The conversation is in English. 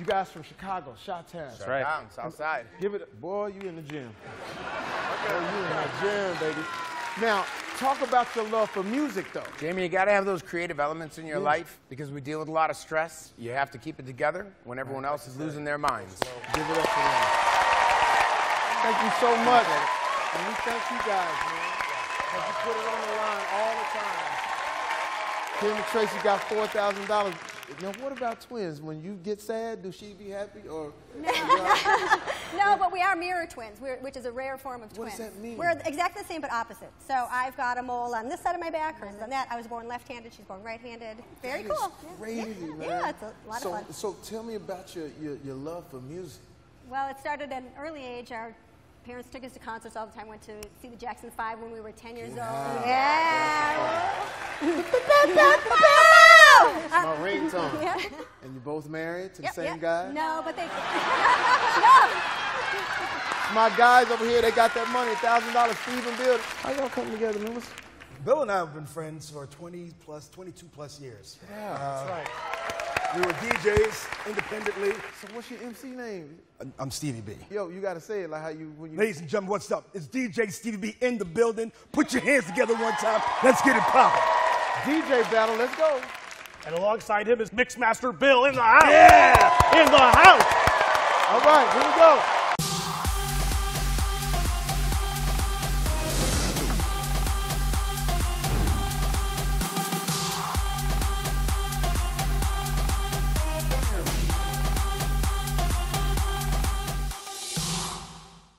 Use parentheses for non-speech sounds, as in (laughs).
You guys from Chicago, Chi-Town. That's right. Down, south side. Give it, boy, you in the gym. (laughs) Boy, you in the gym, baby. Now, talk about your love for music, though. Jamie, you got to have those creative elements in your life because we deal with a lot of stress. You have to keep it together when everyone else is losing their minds. Give it up for them. Thank you so much. And we thank you guys, man. Because you put it on the line all the time. Kim and Tracy got $4,000. Now, what about twins? When you get sad, do she be happy? Or No, (laughs) no but we are mirror twins, which is a rare form of What does twins. that mean? We're exactly the same but opposite. So I've got a mole on this side of my back, hers is on that. I was born left-handed, she's born right-handed. Very That cool. Yeah. Crazy, yeah. man. Yeah, it's a lot so, of fun. So tell me about your, your, your love for music. Well, it started at an early age. Our parents took us to concerts all the time. Went to see the Jackson Five when we were 10 years old. Yeah. My ringtone. Yeah. And you both married to Yep, the same yep. guy? No, but they. (laughs) My guys over here, they got that money, $1,000, Steve and Bill. How y'all come together, man? Bill and I have been friends for 20 plus, 22 plus years. Yeah, uh, that's right. We were DJs independently. So what's your MC name? I'm Stevie B. Yo, you gotta say it like how you when you. Ladies and gentlemen, what's up? It's DJ Stevie B in the building. Put your hands together one time. Let's get it poppin'. DJ battle, let's go. And alongside him is Mixmaster Bill in the house. Yeah! In the house! All right, here we go.